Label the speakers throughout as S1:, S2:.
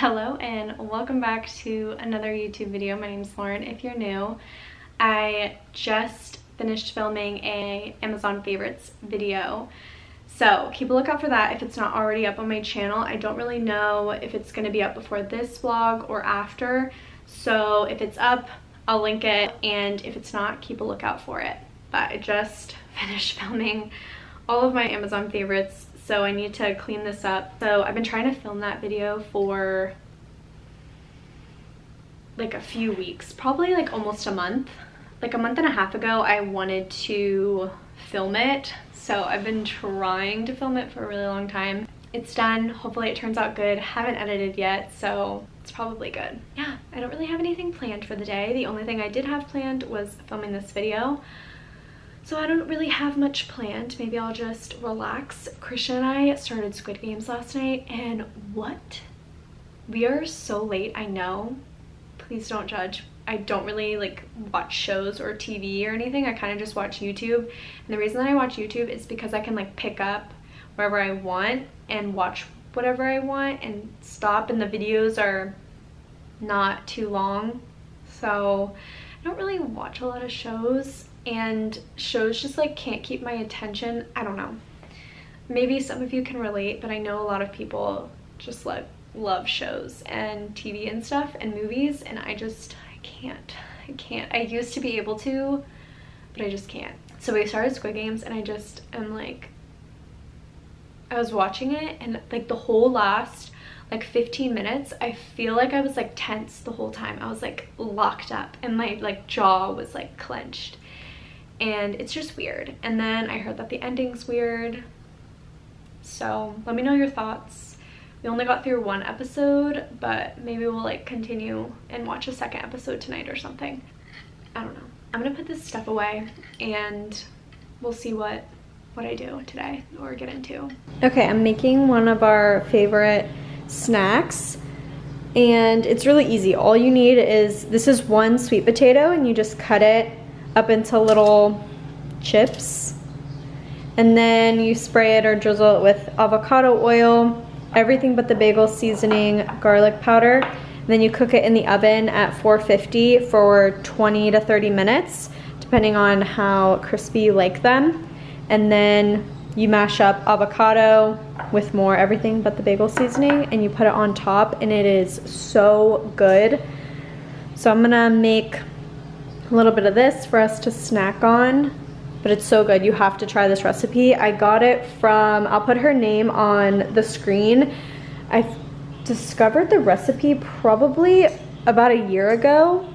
S1: Hello and welcome back to another YouTube video. My name is Lauren. If you're new, I just finished filming a Amazon favorites video. So keep a lookout for that if it's not already up on my channel. I don't really know if it's going to be up before this vlog or after. So if it's up, I'll link it. And if it's not, keep a lookout for it. But I just finished filming all of my Amazon favorites so I need to clean this up. So I've been trying to film that video for like a few weeks, probably like almost a month. Like a month and a half ago, I wanted to film it. So I've been trying to film it for a really long time. It's done. Hopefully it turns out good. Haven't edited yet, so it's probably good. Yeah, I don't really have anything planned for the day. The only thing I did have planned was filming this video. So I don't really have much planned. Maybe I'll just relax. Christian and I started Squid Games last night and what? We are so late, I know. Please don't judge. I don't really like watch shows or TV or anything. I kind of just watch YouTube. And the reason that I watch YouTube is because I can like pick up wherever I want and watch whatever I want and stop and the videos are not too long. So I don't really watch a lot of shows and shows just like can't keep my attention. I don't know. Maybe some of you can relate, but I know a lot of people just like love shows and TV and stuff and movies and I just, I can't. I can't. I used to be able to, but I just can't. So we started Squid Games and I just am like, I was watching it and like the whole last like 15 minutes i feel like i was like tense the whole time i was like locked up and my like jaw was like clenched and it's just weird. And then I heard that the ending's weird. So let me know your thoughts. We only got through one episode, but maybe we'll like continue and watch a second episode tonight or something. I don't know. I'm gonna put this stuff away and we'll see what what I do today or get into. Okay, I'm making one of our favorite snacks and it's really easy. All you need is, this is one sweet potato and you just cut it up into little chips. And then you spray it or drizzle it with avocado oil, everything but the bagel seasoning, garlic powder. And then you cook it in the oven at 450 for 20 to 30 minutes, depending on how crispy you like them. And then you mash up avocado with more everything but the bagel seasoning and you put it on top and it is so good. So I'm gonna make a little bit of this for us to snack on but it's so good you have to try this recipe i got it from i'll put her name on the screen i discovered the recipe probably about a year ago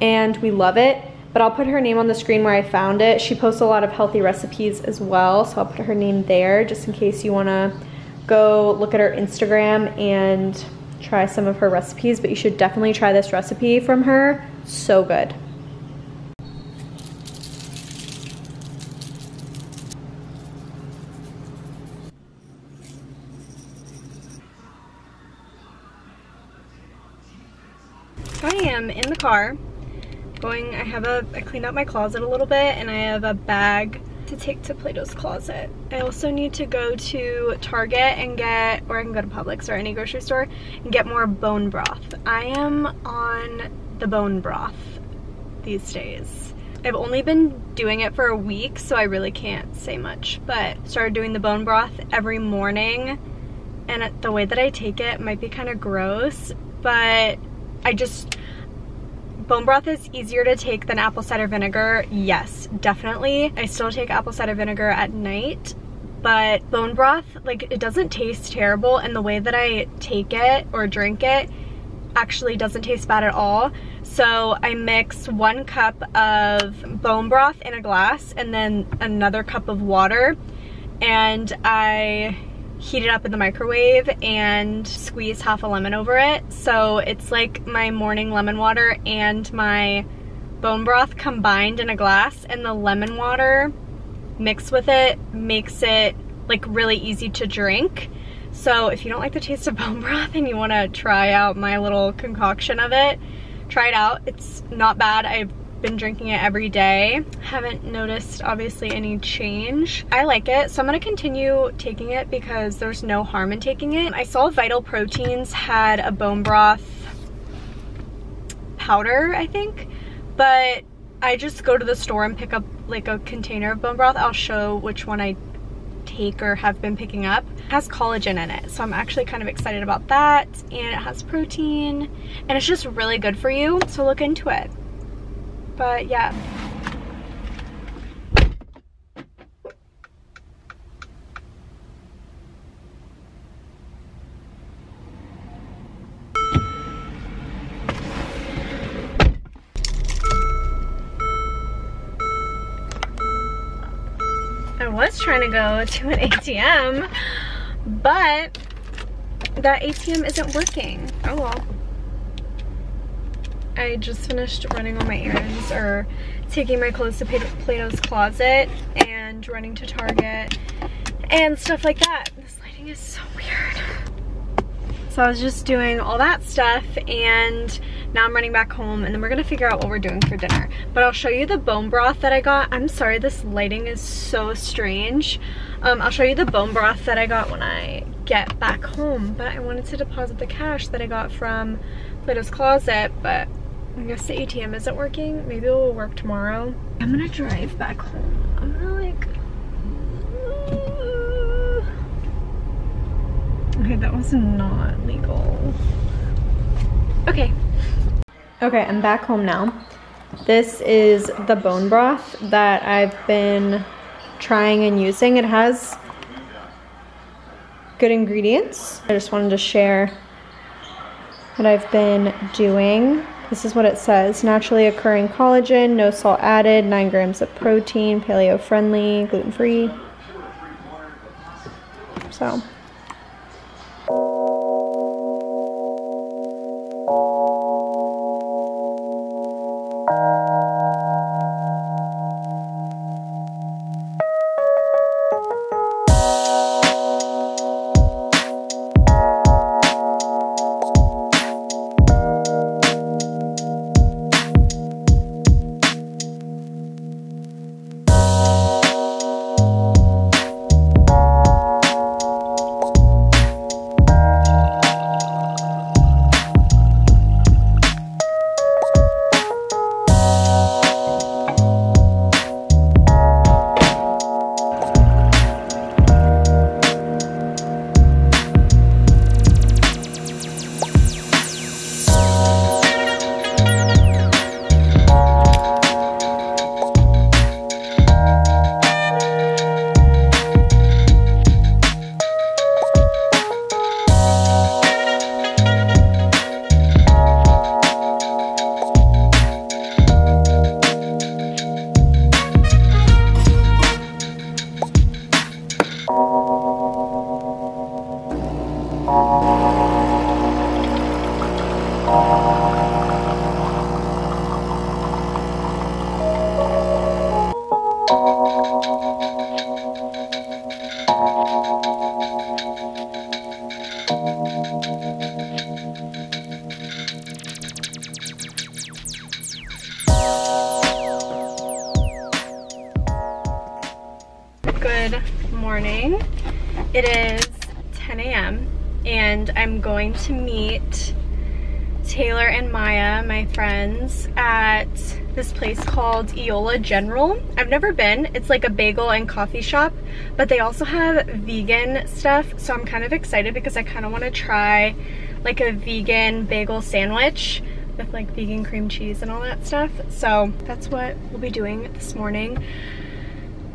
S1: and we love it but I'll put her name on the screen where I found it. She posts a lot of healthy recipes as well, so I'll put her name there just in case you wanna go look at her Instagram and try some of her recipes, but you should definitely try this recipe from her. So good. Car going, I have a, I cleaned out my closet a little bit and I have a bag to take to Plato's Closet. I also need to go to Target and get, or I can go to Publix or any grocery store and get more bone broth. I am on the bone broth these days. I've only been doing it for a week, so I really can't say much, but started doing the bone broth every morning and the way that I take it might be kind of gross, but I just, bone broth is easier to take than apple cider vinegar. Yes, definitely. I still take apple cider vinegar at night, but bone broth, like it doesn't taste terrible and the way that I take it or drink it actually doesn't taste bad at all. So I mix one cup of bone broth in a glass and then another cup of water and I heat it up in the microwave and squeeze half a lemon over it. So it's like my morning lemon water and my bone broth combined in a glass and the lemon water mixed with it makes it like really easy to drink. So if you don't like the taste of bone broth and you wanna try out my little concoction of it, try it out. It's not bad. I've been drinking it every day. Haven't noticed obviously any change. I like it, so I'm gonna continue taking it because there's no harm in taking it. I saw Vital Proteins had a bone broth powder, I think, but I just go to the store and pick up like a container of bone broth. I'll show which one I take or have been picking up. It has collagen in it, so I'm actually kind of excited about that. And it has protein, and it's just really good for you, so look into it. But yeah. I was trying to go to an ATM, but that ATM isn't working. Oh well. I just finished running all my errands or taking my clothes to Plato's Closet and running to Target and stuff like that. This lighting is so weird. So I was just doing all that stuff and now I'm running back home and then we're gonna figure out what we're doing for dinner. But I'll show you the bone broth that I got. I'm sorry, this lighting is so strange. Um, I'll show you the bone broth that I got when I get back home. But I wanted to deposit the cash that I got from Plato's Closet, but I guess the ATM isn't working. Maybe it will work tomorrow. I'm gonna drive back home. I'm gonna like... Okay, that was not legal. Okay, Okay, I'm back home now. This is the bone broth that I've been trying and using. It has good ingredients. I just wanted to share what I've been doing. This is what it says. Naturally occurring collagen, no salt added, 9 grams of protein, paleo friendly, gluten free. So Good morning. It is 10 a.m. and I'm going to meet Taylor and Maya, my friends, at this place called Eola General. I've never been. It's like a bagel and coffee shop, but they also have vegan stuff, so I'm kind of excited because I kind of want to try like a vegan bagel sandwich with like vegan cream cheese and all that stuff. So that's what we'll be doing this morning.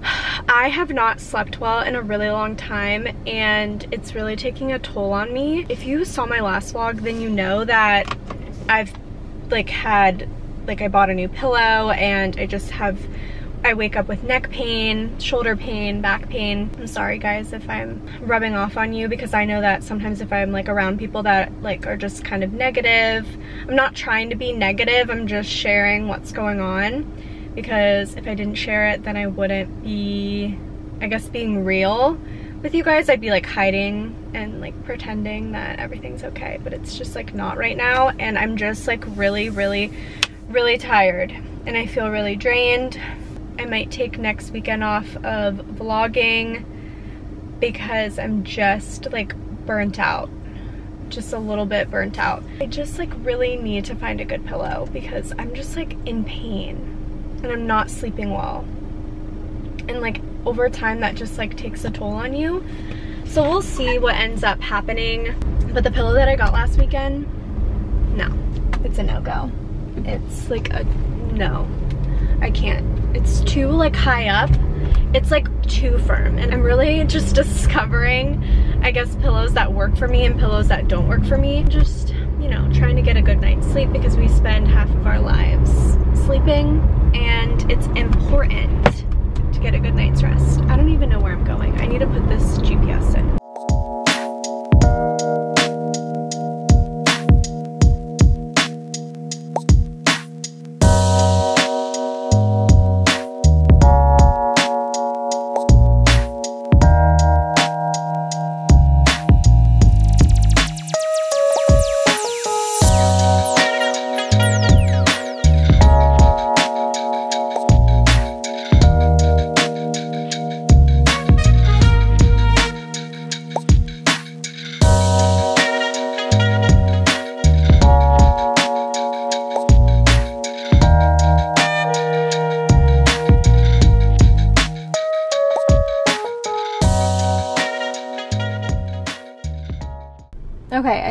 S1: I have not slept well in a really long time and it's really taking a toll on me. If you saw my last vlog, then you know that I've like had, like I bought a new pillow and I just have, I wake up with neck pain, shoulder pain, back pain. I'm sorry guys if I'm rubbing off on you because I know that sometimes if I'm like around people that like are just kind of negative, I'm not trying to be negative, I'm just sharing what's going on because if I didn't share it then I wouldn't be, I guess being real with you guys. I'd be like hiding and like pretending that everything's okay but it's just like not right now and I'm just like really really really tired and I feel really drained. I might take next weekend off of vlogging because I'm just like burnt out just a little bit burnt out. I just like really need to find a good pillow because I'm just like in pain and I'm not sleeping well. And like over time that just like takes a toll on you. So we'll see what ends up happening. But the pillow that I got last weekend, no, it's a no-go. It's like a no, I can't. It's too like high up. It's like too firm and I'm really just discovering I guess pillows that work for me and pillows that don't work for me. Just, you know, trying to get a good night's sleep because we spend half of our lives sleeping and it's important to get a good night's rest. I don't even know where I'm going. I need to put this GPS in.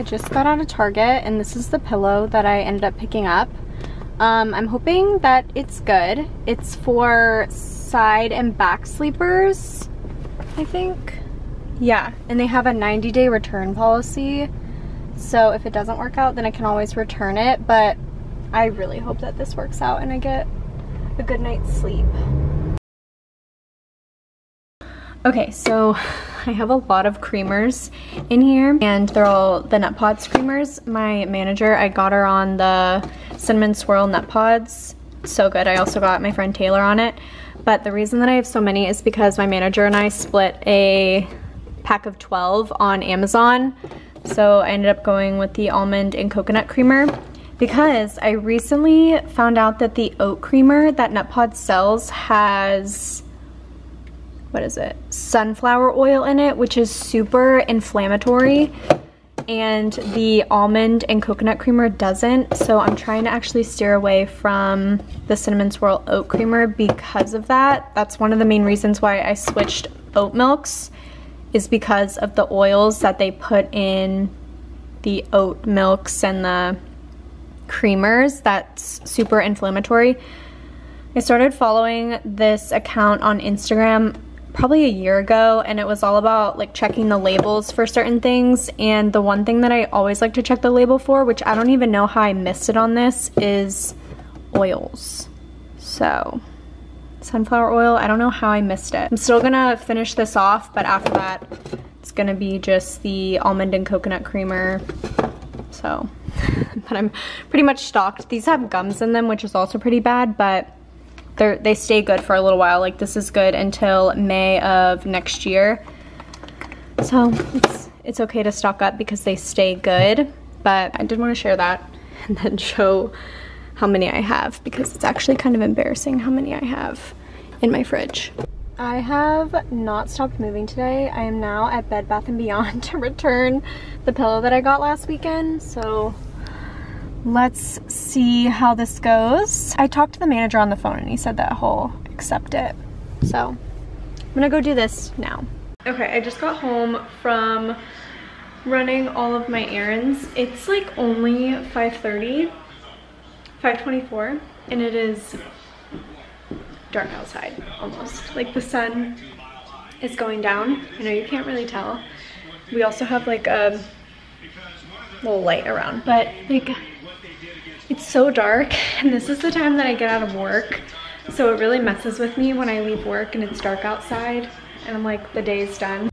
S1: I just got out of Target and this is the pillow that I ended up picking up. Um, I'm hoping that it's good. It's for side and back sleepers, I think. Yeah, and they have a 90 day return policy. So if it doesn't work out, then I can always return it. But I really hope that this works out and I get a good night's sleep. Okay, so I have a lot of creamers in here and they're all the Nut Pods creamers. My manager, I got her on the Cinnamon Swirl Nut Pods. So good. I also got my friend Taylor on it. But the reason that I have so many is because my manager and I split a pack of 12 on Amazon. So I ended up going with the almond and coconut creamer because I recently found out that the oat creamer that Nut Pod sells has what is it, sunflower oil in it, which is super inflammatory. And the almond and coconut creamer doesn't. So I'm trying to actually steer away from the cinnamon swirl oat creamer because of that. That's one of the main reasons why I switched oat milks is because of the oils that they put in the oat milks and the creamers that's super inflammatory. I started following this account on Instagram probably a year ago and it was all about like checking the labels for certain things. And the one thing that I always like to check the label for which I don't even know how I missed it on this is oils. So sunflower oil I don't know how I missed it. I'm still gonna finish this off but after that it's gonna be just the almond and coconut creamer. So but I'm pretty much stocked. These have gums in them which is also pretty bad but they they stay good for a little while. Like this is good until May of next year. So it's, it's okay to stock up because they stay good. But I did want to share that and then show how many I have because it's actually kind of embarrassing how many I have in my fridge. I have not stopped moving today. I am now at Bed Bath & Beyond to return the pillow that I got last weekend. So let's see how this goes. I talked to the manager on the phone and he said that he'll accept it. So I'm gonna go do this now. Okay, I just got home from running all of my errands. It's like only 5.30, 5.24, and it is dark outside almost. Like the sun is going down. I know you can't really tell. We also have like a little light around, but like it's so dark and this is the time that I get out of work. So it really messes with me when I leave work and it's dark outside and I'm like, the day's done.